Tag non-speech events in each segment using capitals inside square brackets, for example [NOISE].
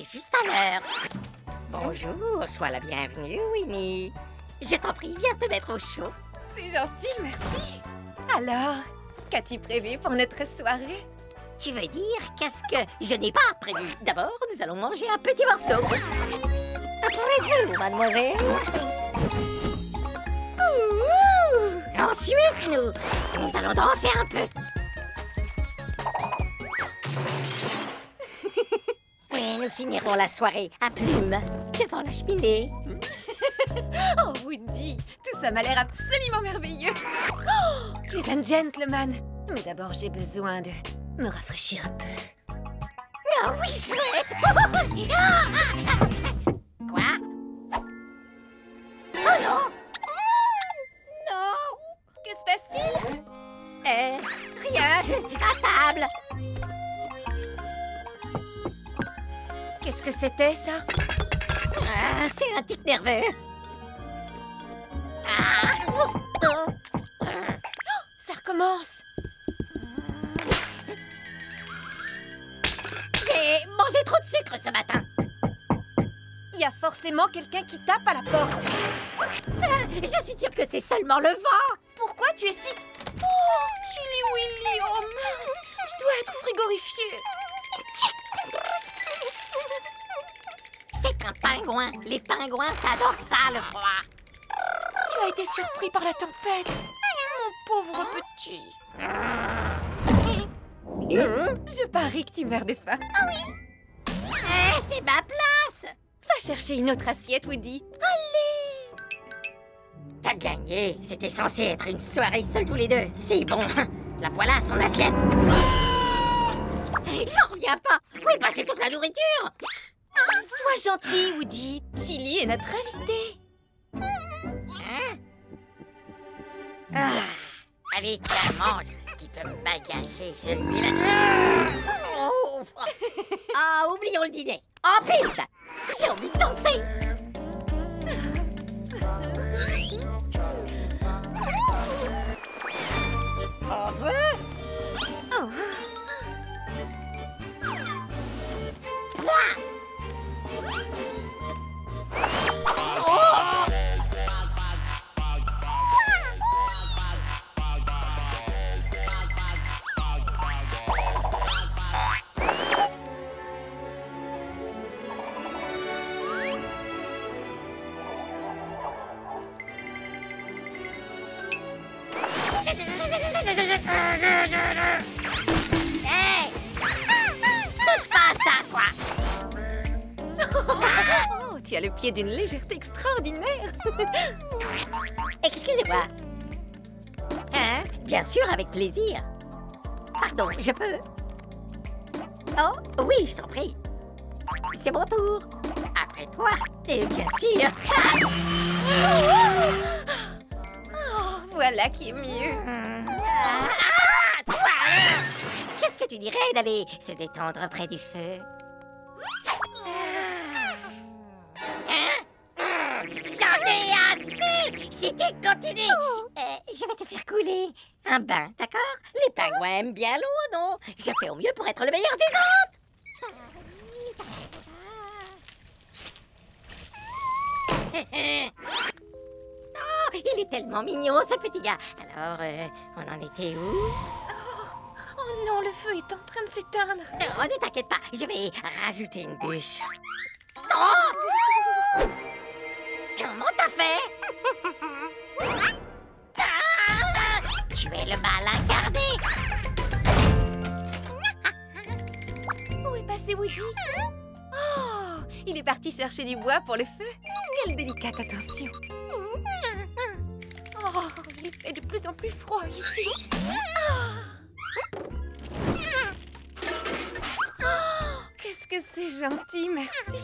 arrivé juste à l'heure. Bonjour, sois la bienvenue, Winnie. Je t'en prie, viens te mettre au chaud. C'est gentil, merci. Alors, qu'as-tu prévu pour notre soirée? Tu veux dire qu'est-ce que je n'ai pas prévu? D'abord, nous allons manger un petit morceau. Approchez-vous, mademoiselle? Ouh Ensuite, nous, nous allons danser un peu. Et nous finirons la soirée à plumes devant la cheminée. [LAUGHS] Oh, Woody, tout ça m'a l'air absolument merveilleux. Oh, tu es un gentleman. Mais d'abord, j'ai besoin de me rafraîchir un peu. Ah oui, chouette [LAUGHS] Quoi? Oh non Non Que se passe-t-il? Euh, rien, à table Qu'est-ce que c'était, ça Ah, c'est un tic nerveux Ah oh, oh. Ça recommence. J'ai mangé trop de sucre ce matin Il y a forcément quelqu'un qui tape à la porte. Ah, Je suis sûre que c'est seulement le vent Pourquoi tu es si... Oh, Chili Willy, oh mince Tu dois être frigorifié. C'est qu'un pingouin Les pingouins, ça adore ça, le froid Tu as été surpris par la tempête. Mon pauvre petit. Je parie que tu meurs de faim. Eh, c'est ma place Va chercher une autre assiette, Woody. T'as gagné C'était censé être une soirée seuls tous les deux. C'est bon. La voilà, son assiette. J'en reviens pas. Où est passée toute la nourriture? Sois gentil, Woody. Chili est notre invité. Hein Ah, allez, tiens, mange ce qui peut m'agacer, celui-là. Oh. Ah, oublions le dîner. En piste J'ai envie de danser On veut Hey [LAUGHS] Touche pas à ça, toi Oh, tu as le pied d'une légèreté extraordinaire. [LAUGHS] Excusez-moi. Hein? Bien sûr, avec plaisir. Pardon, je peux Oh, oui, je t'en prie. C'est mon tour. Après toi, et bien sûr. [LAUGHS] Oh, voilà qui est mieux. Ah, toi alors Qu'est-ce que tu dirais d'aller se détendre près du feu? Hein? J'en ai assez! Si tu continues! Euh, Je vais te faire couler un bain, d'accord? Les pingouins aiment bien l'eau, non? Je fais au mieux pour être le meilleur des autres Oh, il est tellement mignon, ce petit gars. Alors, euh, on en était où? Oh non, le feu est en train de s'éteindre. Oh, ne t'inquiète pas, je vais rajouter une bûche. Oh Comment t'as fait? [LAUGHS] Ah Tu es le mal incarné. Où est passé Woody? Oh, il est parti chercher du bois pour le feu. Quelle délicate attention. Il fait de plus en plus froid ici. Oh. Oh, Qu'est-ce que c'est gentil, merci.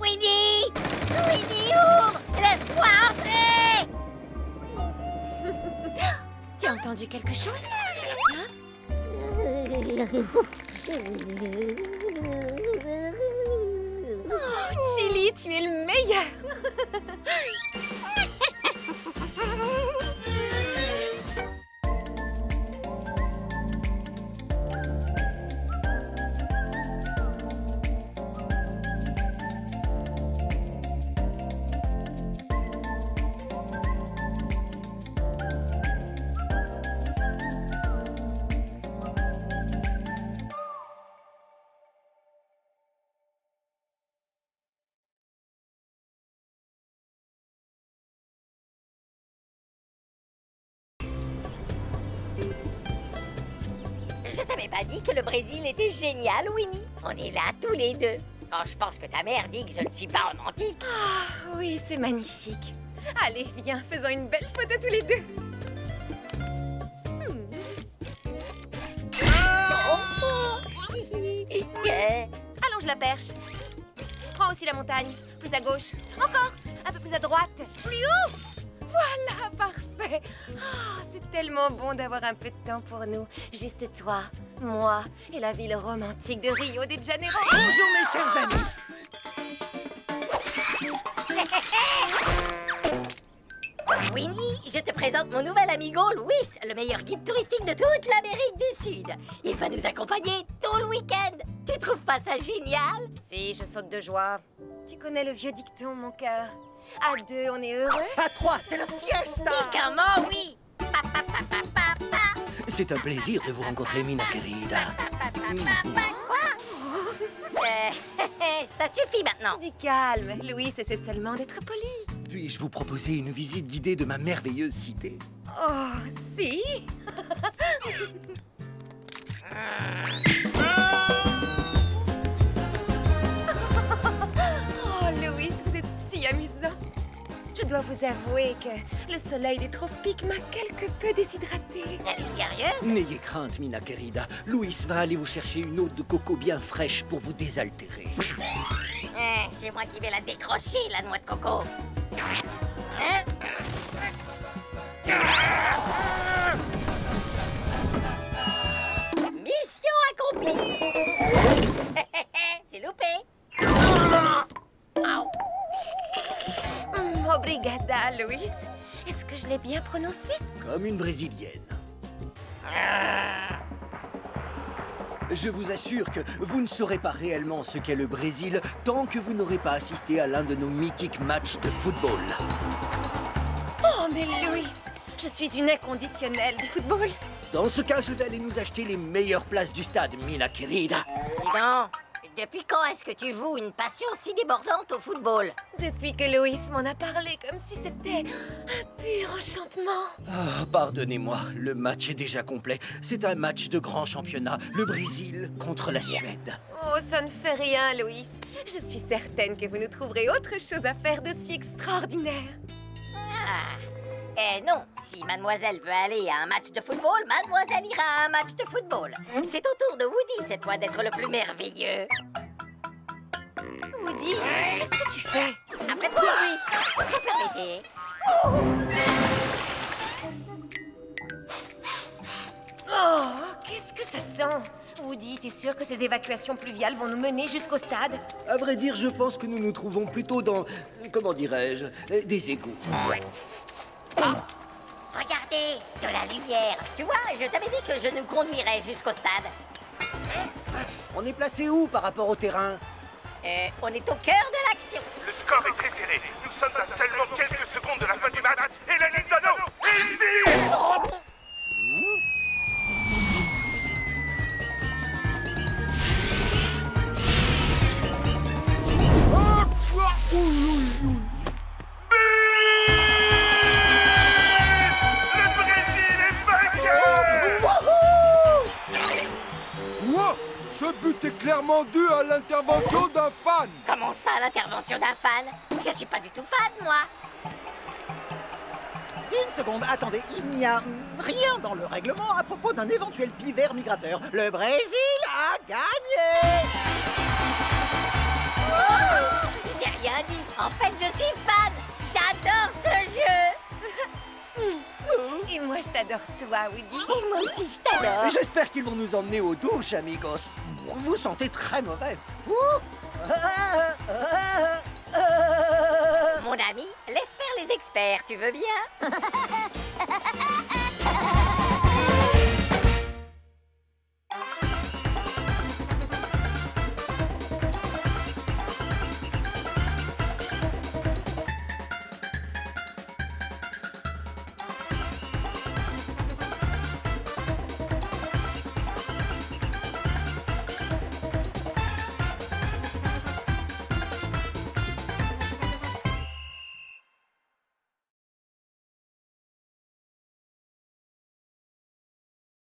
Winnie Winnie, ouvre Laisse-moi entrer Tu as entendu quelque chose? Oh, [LAUGHS] tu es le meilleur? [LAUGHS] pas dit que le Brésil était génial, Winnie On est là tous les deux. Oh, je pense que ta mère dit que je ne suis pas romantique. Ah, oui, c'est magnifique. Allez, viens, faisons une belle photo tous les deux. Hmm. Oh, Allonge la perche. Prends aussi la montagne. Plus à gauche. Encore. Un peu plus à droite. Plus haut. Voilà, parfait. Ah, c'est tellement bon d'avoir un peu de temps pour nous. Juste toi, moi et la ville romantique de Rio de Janeiro. Bonjour mes chers amis. [LAUGHS] Winnie, je te présente mon nouvel amigo Luis, le meilleur guide touristique de toute l'Amérique du Sud. Il va nous accompagner tout le week-end. Tu trouves pas ça génial? Si, je saute de joie. Tu connais le vieux dicton, mon cœur. À deux, on est heureux. À trois, c'est la fiesta. Et comment oui C'est un plaisir de vous rencontrer, Mina querida. Quoi? Euh, [LAUGHS] Ça suffit maintenant. Du calme, Louis essaie seulement d'être poli. Puis-je vous proposer une visite guidée de ma merveilleuse cité? Oh, si [LAUGHS] dois vous avouer que le soleil des tropiques m'a quelque peu déshydratée. Elle est sérieuse N'ayez crainte, Mina querida. Louis va aller vous chercher une eau de coco bien fraîche pour vous désaltérer. Hein, [LAUGHS] C'est moi qui vais la décrocher, la noix de coco. L'ai bien prononcé Comme une brésilienne. Je vous assure que vous ne saurez pas réellement ce qu'est le Brésil tant que vous n'aurez pas assisté à l'un de nos mythiques matchs de football. Oh, mais Louis, je suis une inconditionnelle du football. Dans ce cas, je vais aller nous acheter les meilleures places du stade, Mina querida. Dis donc, depuis quand est-ce que tu voues une passion si débordante au football Depuis que Louis m'en a parlé comme si c'était un pur enchantement. Ah, pardonnez-moi, le match est déjà complet. C'est un match de grand championnat, le Brésil contre la Suède. Oh, ça ne fait rien, Louis. Je suis certaine que vous nous trouverez autre chose à faire d'aussi extraordinaire. Ah Eh non, si mademoiselle veut aller à un match de football, mademoiselle ira à un match de football. C'est au tour de Woody cette fois d'être le plus merveilleux. Woody, qu'est-ce que tu fais? Après toi, Louis, vous permettez Oh, qu'est-ce que ça sent? Woody, t'es sûr que ces évacuations pluviales vont nous mener jusqu'au stade? À vrai dire, je pense que nous nous trouvons plutôt dans, comment dirais-je, des égouts. Tu vois, je t'avais dit que je nous conduirais jusqu'au stade. On est placé où par rapport au terrain? Euh, on est au cœur de l'action. Le score est très serré. Nous sommes à seulement quelques secondes de la fin du match. Et la but est clairement dû à l'intervention d'un fan Comment ça, l'intervention d'un fan? Je suis pas du tout fan, moi. Une seconde, attendez, il n'y a rien dans le règlement à propos d'un éventuel pivert migrateur. Le Brésil a gagné J'ai rien dit. En fait, je suis fan. Et moi, je t'adore, toi, Woody. Et moi aussi, je t'adore. J'espère qu'ils vont nous emmener aux douches, amigos. Vous sentez très mauvais. Ouh. Ah, ah, ah. Mon ami, laisse faire les experts, tu veux bien? [LAUGHS]